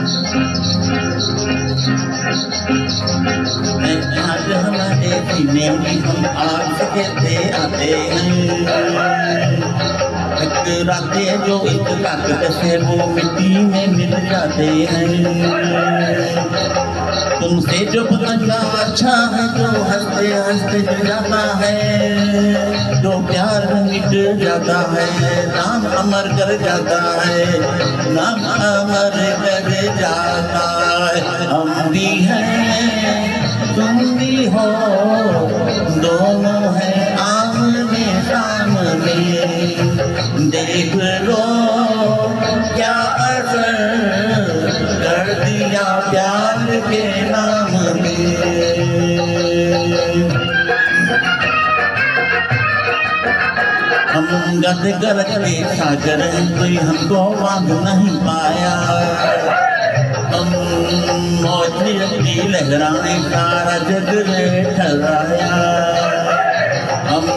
आज हमारे सीने में हम आग कहते आते हैं टकराते जो एक ताकत से वो मिट्टी में मिल जाते हैं तुमसे जो बदला अच्छा है जो हँसते हँसते जाता है जो प्यार मिट जाता है नाम अमर कर जाता है नाम अमर कर जाता है। हम भी हैं, तुम भी हो, दोनों हैं आमने सामने। देख लो क्या असर कर दिया प्यार के नाम में हम गद गरज के सागर हैं कोई हमको वाग नहीं पाया। हम मौज की लहराने सारा जग ने ठहराया हम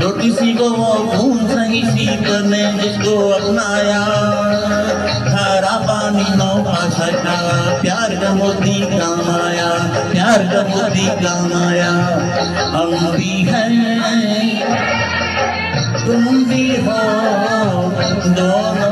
छोटी सी को वो खून सही सी ने जिसको अपनाया। खारा पानी नौका सटा प्यार का मोती काम आया प्यार का मोती काम आया हम भी हैं। तुम भी हो दोनों